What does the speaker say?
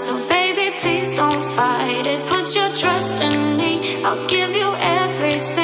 So baby, please don't fight it. Put your trust in me. I'll give you everything.